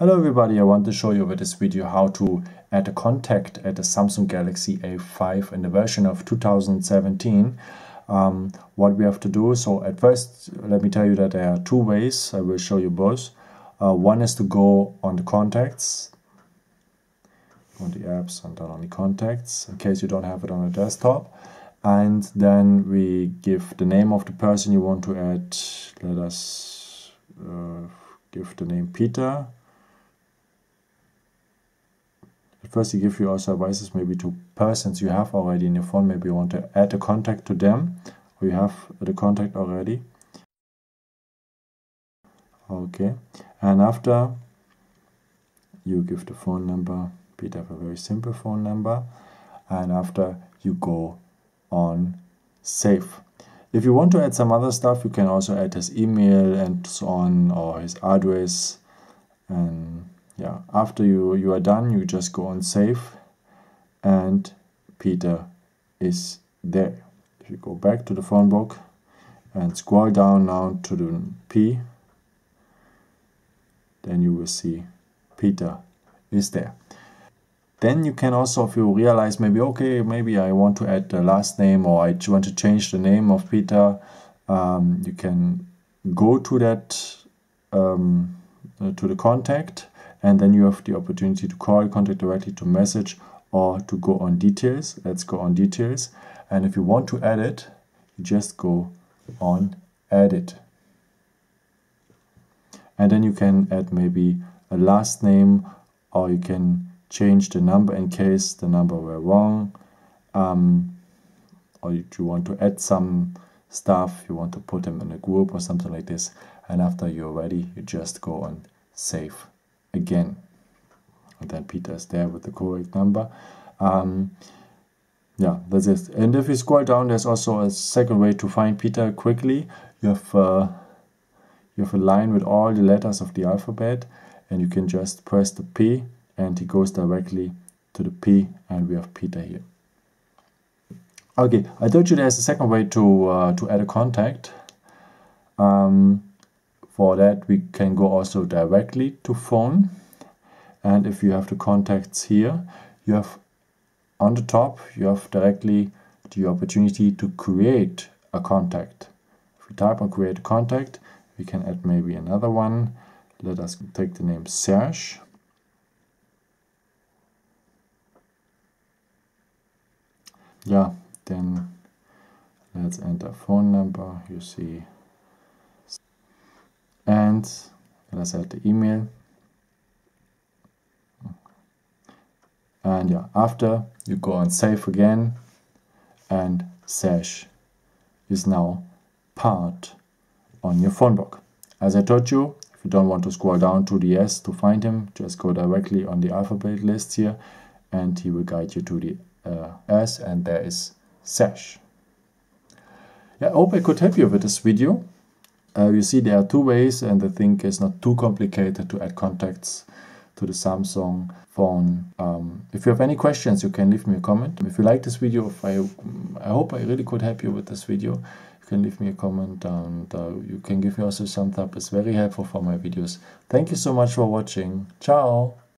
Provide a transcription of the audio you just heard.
Hello everybody, I want to show you with this video how to add a contact at the Samsung Galaxy A5 in the version of 2017. Um, what we have to do, so at first let me tell you that there are two ways, I will show you both. Uh, one is to go on the contacts, on the apps and then on the contacts, in case you don't have it on a desktop. And then we give the name of the person you want to add, let us uh, give the name Peter First, you give you also advices maybe to persons you have already in your phone. Maybe you want to add a contact to them or you have the contact already. Okay, and after you give the phone number, Peter have a very simple phone number, and after you go on save. If you want to add some other stuff, you can also add his email and so on, or his address, and yeah, after you, you are done, you just go on save and Peter is there. If you go back to the phone book and scroll down now to the P, then you will see Peter is there. Then you can also, if you realize maybe, okay, maybe I want to add the last name or I want to change the name of Peter, um, you can go to that, um, to the contact and then you have the opportunity to call contact directly to message or to go on details. Let's go on details. And if you want to edit you just go on edit and then you can add maybe a last name or you can change the number in case the number were wrong. Um, or you want to add some stuff you want to put them in a group or something like this. And after you're ready you just go on save again. And then Peter is there with the correct number. Um, yeah, that's it. And if you scroll down, there's also a second way to find Peter quickly. You have uh, you have a line with all the letters of the alphabet, and you can just press the P, and he goes directly to the P, and we have Peter here. Okay, I told you there's a second way to uh, to add a contact. Um, for that we can go also directly to phone and if you have the contacts here you have on the top you have directly the opportunity to create a contact. If we type on create contact we can add maybe another one. Let us take the name Serge. Yeah, then let's enter phone number. You see and let's add the email. And yeah after you go on save again and Sash is now part on your phone book. As I told you if you don't want to scroll down to the S to find him just go directly on the alphabet list here and he will guide you to the uh, S and there is Sash. yeah, I hope I could help you with this video uh, you see there are two ways and I think it's not too complicated to add contacts to the Samsung phone. Um, if you have any questions, you can leave me a comment. If you like this video, if I, I hope I really could help you with this video, you can leave me a comment and uh, you can give me also some thumbs up. It's very helpful for my videos. Thank you so much for watching. Ciao!